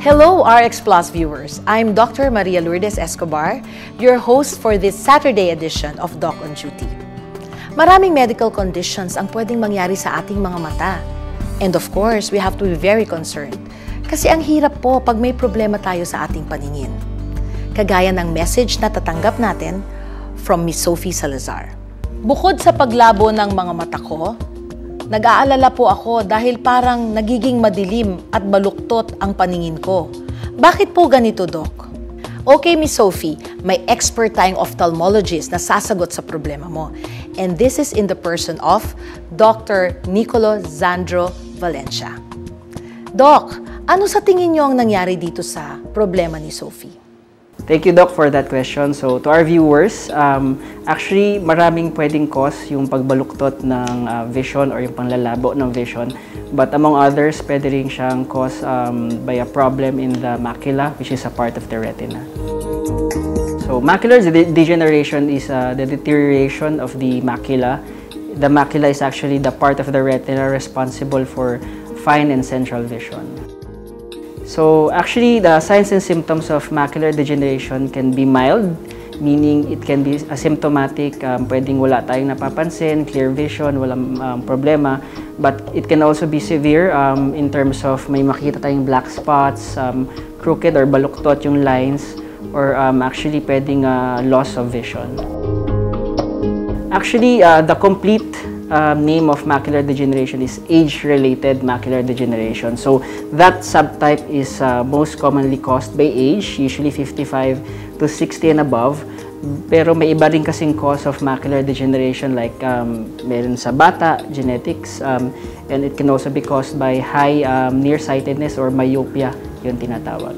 Hello, RX Plus viewers. I'm Dr. Maria Lourdes Escobar, your host for this Saturday edition of Doc on Duty. Maraming medical conditions ang pwedeng mangyari sa ating mga mata. And of course, we have to be very concerned. Kasi ang hirap po pag may problema tayo sa ating paningin. Kagaya ng message na tatanggap natin from Miss Sophie Salazar. Bukod sa paglabo ng mga mata ko, Nag-aalala po ako dahil parang nagiging madilim at baluktot ang paningin ko. Bakit po ganito, Doc? Okay, Miss Sophie, may expert tayong ophthalmologist na sasagot sa problema mo. And this is in the person of Dr. Nicolo Zandro Valencia. Doc, ano sa tingin niyo ang nangyari dito sa problema ni Sophie? Thank you, Doc, for that question. So, to our viewers, um, actually, maraming pwedeng cause yung pagbaluktot ng uh, vision or yung panglalabo ng vision. But among others, pwede rin siyang cause um, by a problem in the macula, which is a part of the retina. So, macular de degeneration is uh, the deterioration of the macula. The macula is actually the part of the retina responsible for fine and central vision. So actually, the signs and symptoms of macular degeneration can be mild, meaning it can be asymptomatic, um, pwedeng wala tayong napapansin, clear vision, walang um, problema. But it can also be severe um, in terms of may makita tayong black spots, um, crooked or baluktot yung lines, or um, actually pwedeng uh, loss of vision. Actually, uh, the complete uh, name of macular degeneration is age-related macular degeneration. So that subtype is uh, most commonly caused by age, usually 55 to 60 and above. Pero may iba rin kasing cause of macular degeneration like um, meron sa bata, genetics, um, and it can also be caused by high um, nearsightedness or myopia, yung tinatawag.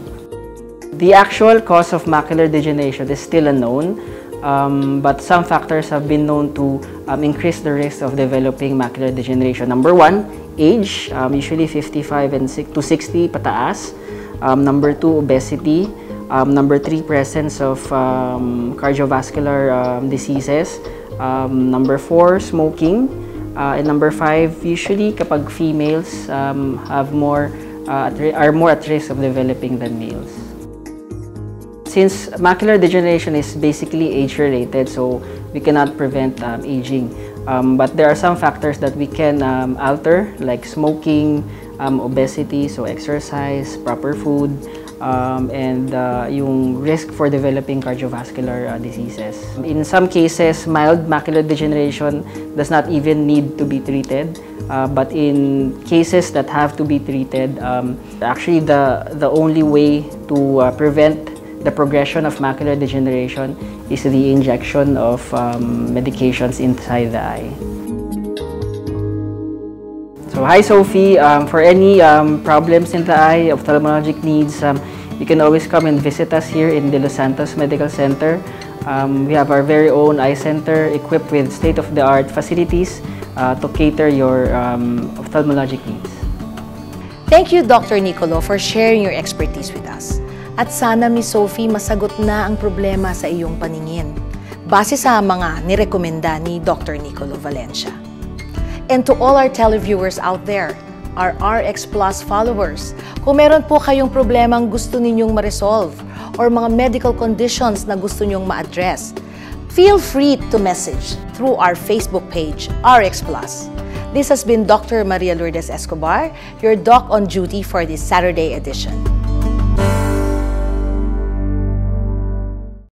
The actual cause of macular degeneration is still unknown. Um, but some factors have been known to um, increase the risk of developing macular degeneration. Number one, age, um, usually 55 and to 60 pataas. Um, number two, obesity. Um, number three, presence of um, cardiovascular um, diseases. Um, number four, smoking. Uh, and number five, usually kapag females have more uh, are more at risk of developing than males. Since macular degeneration is basically age-related, so we cannot prevent um, aging. Um, but there are some factors that we can um, alter, like smoking, um, obesity, so exercise, proper food, um, and uh, yung risk for developing cardiovascular uh, diseases. In some cases, mild macular degeneration does not even need to be treated. Uh, but in cases that have to be treated, um, actually the, the only way to uh, prevent the progression of macular degeneration is the injection of um, medications inside the eye. So hi Sophie, um, for any um, problems in the eye, ophthalmologic needs, um, you can always come and visit us here in the Los Santos Medical Center. Um, we have our very own eye center equipped with state-of-the-art facilities uh, to cater your um, ophthalmologic needs. Thank you, Dr. Nicolo, for sharing your expertise with us. At sana, Miss Sophie, masagot na ang problema sa iyong paningin base sa mga nirekomenda ni Dr. Nicolo Valencia. And to all our televiewers out there, our RX Plus followers, kung meron po kayong problemang gusto ninyong ma-resolve or mga medical conditions na gusto ninyong ma-address, feel free to message through our Facebook page, RX Plus. This has been Dr. Maria Lourdes Escobar, your doc on duty for this Saturday edition.